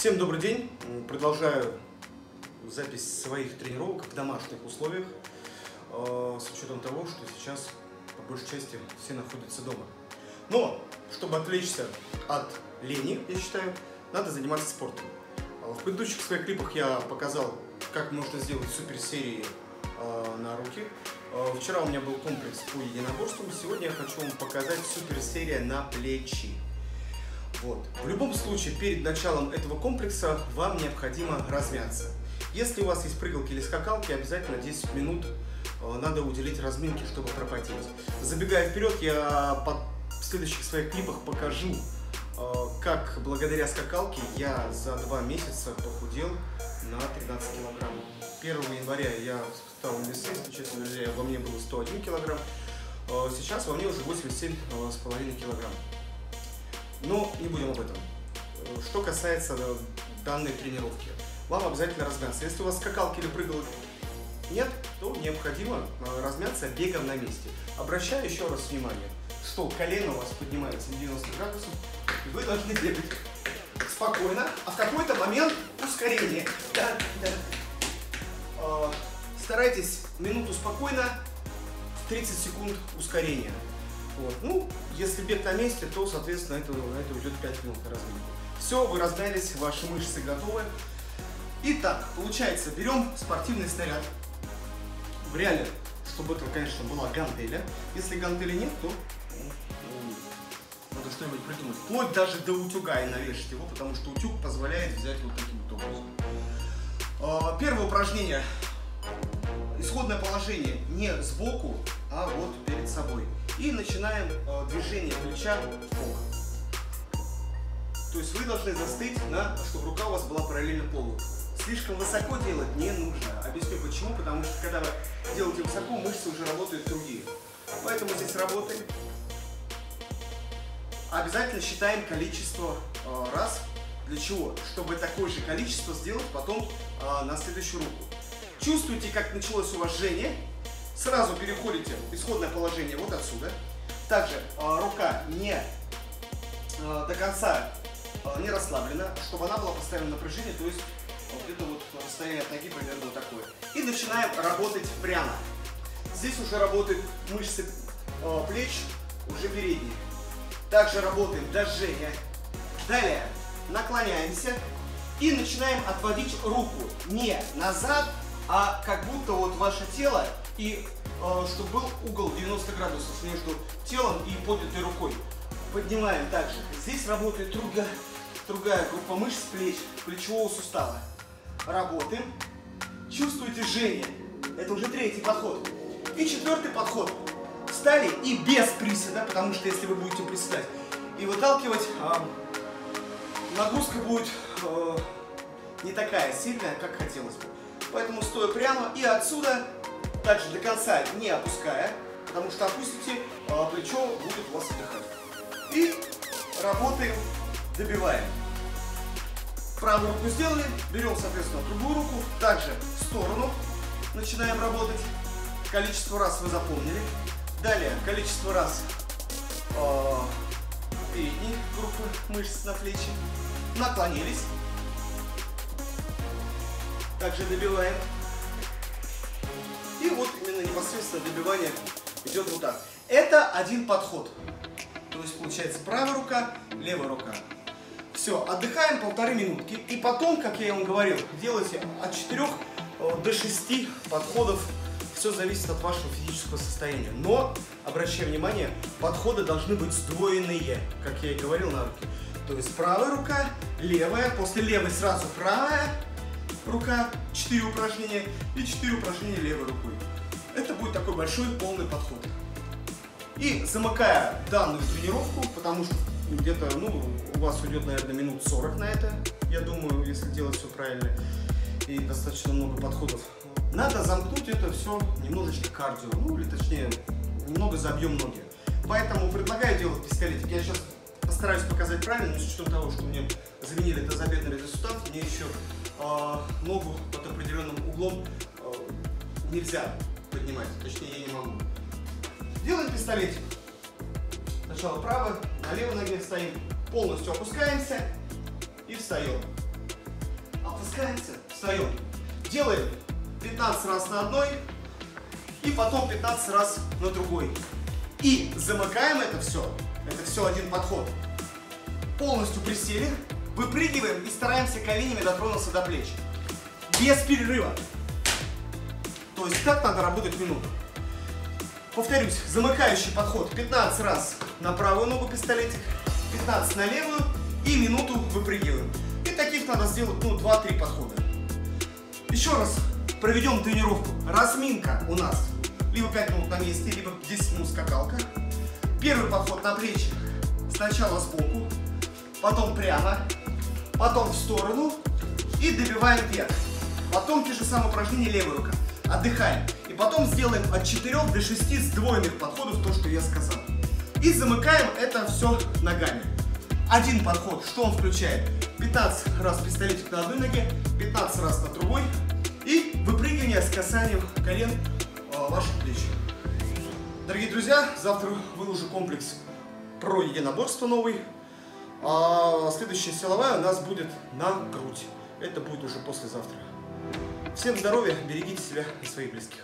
Всем добрый день. Продолжаю запись своих тренировок в домашних условиях, э, с учетом того, что сейчас по большей части все находятся дома. Но, чтобы отвлечься от лени, я считаю, надо заниматься спортом. В предыдущих своих клипах я показал, как можно сделать суперсерии э, на руки. Э, вчера у меня был комплекс по единоборствам, сегодня я хочу вам показать суперсерия на плечи. Вот. В любом случае, перед началом этого комплекса вам необходимо размяться. Если у вас есть прыгалки или скакалки, обязательно 10 минут э, надо уделить разминке, чтобы пропотеть. Забегая вперед, я в следующих своих клипах покажу, э, как благодаря скакалке я за два месяца похудел на 13 килограмм. 1 января я стал на весы, честно говоря, во мне было 101 килограмм. Э, сейчас во мне уже 87,5 килограмм. Но не будем об этом. Что касается данной тренировки. Вам обязательно размяться. Если у вас скакалки или прыгалок нет, то необходимо размяться бегом на месте. Обращаю еще раз внимание, что колено у вас поднимается на 90 градусов, и вы должны бегать спокойно, а в какой-то момент ускорение. Да, да. Старайтесь минуту спокойно, 30 секунд ускорения. Вот. Ну, если бег на месте, то, соответственно, это, на это уйдет 5 минут на разминку. Все, вы размялись, ваши мышцы готовы. Итак, получается, берем спортивный снаряд. В реале, чтобы это, конечно, была гантеля. Если гантели нет, то надо что-нибудь придумать. Вплоть даже до утюга и навешать его, потому что утюг позволяет взять вот таким вот образом. А, первое упражнение. Исходное положение не сбоку, а вот перед собой. И начинаем э, движение плеча в бок. То есть вы должны застыть, на, чтобы рука у вас была параллельно полу. Слишком высоко делать не нужно. Объясню почему. Потому что когда вы делаете высоко, мышцы уже работают другие. Поэтому здесь работаем. Обязательно считаем количество э, раз. Для чего? Чтобы такое же количество сделать потом э, на следующую руку. Чувствуете, как началось уважение Сразу переходите в исходное положение вот отсюда. Также э, рука не э, до конца э, не расслаблена, чтобы она была постоянно напряжение, то есть вот это вот расстояние от ноги примерно вот такое. И начинаем работать прямо. Здесь уже работают мышцы плеч, уже передние. Также работаем до жжения. Далее наклоняемся и начинаем отводить руку не назад, а как будто вот ваше тело и э, чтобы был угол 90 градусов между телом и поднятой рукой. Поднимаем также. Здесь работает другая, другая группа мышц плеч, плечевого сустава. Работаем. Чувствуете жжение. Это уже третий подход. И четвертый подход. Встали и без приседа, потому что если вы будете приседать и выталкивать, э, нагрузка будет э, не такая сильная, как хотелось бы. Поэтому стоя прямо и отсюда также до конца не опуская, потому что опустите, а, плечо будет у вас отдыхать. И работаем, добиваем. Правую руку сделали, берем, соответственно, другую руку, также в сторону начинаем работать. Количество раз вы запомнили. Далее, количество раз э, передней группы мышц на плечи. Наклонились. Также добиваем. И вот именно непосредственно добивание идет вот так. Это один подход. То есть получается правая рука, левая рука. Все, отдыхаем полторы минутки. И потом, как я вам говорил, делайте от 4 э, до 6 подходов. Все зависит от вашего физического состояния. Но, обращаю внимание, подходы должны быть сдвоенные, как я и говорил на руки. То есть правая рука, левая, после левой сразу правая, рука, 4 упражнения и 4 упражнения левой рукой. Это будет такой большой полный подход. И замыкая данную тренировку, потому что где-то, ну, у вас уйдет, наверное, минут 40 на это, я думаю, если делать все правильно, и достаточно много подходов. Надо замкнуть это все немножечко кардио, ну, или точнее, немного забьем ноги. Поэтому предлагаю делать пистолетик. Я сейчас постараюсь показать правильно, с учетом того, что мне заменили тазобедренный сустав, мне еще ногу под определенным углом э, нельзя поднимать, точнее я не могу. Делаем пистолетик. Сначала правой, на левой ноге стоим, полностью опускаемся и встаем. опускаемся, встаем. Делаем 15 раз на одной и потом 15 раз на другой. И замыкаем это все, это все один подход. Полностью присели, выпрыгиваем и стараемся коленями дотронуться до плеч. Без перерыва. То есть так надо работать минуту. Повторюсь, замыкающий подход 15 раз на правую ногу пистолетик, 15 на левую и минуту выпрыгиваем. И таких надо сделать ну 2-3 подхода. Еще раз проведем тренировку. Разминка у нас либо 5 минут на месте, либо 10 минут скакалка. Первый подход на плечи. Сначала сбоку, потом прямо, потом в сторону и добиваем вверх. Потом те же самые упражнения левая рука. Отдыхаем. И потом сделаем от 4 до 6 сдвоенных подходов, то, что я сказал. И замыкаем это все ногами. Один подход, что он включает? 15 раз пистолетик на одной ноге, 15 раз на другой. И выпрыгивание с касанием колен э, ваших плеч. Дорогие друзья, завтра выложу комплекс про единоборство новый. А следующая силовая у нас будет на грудь. Это будет уже послезавтра. Всем здоровья, берегите себя и своих близких.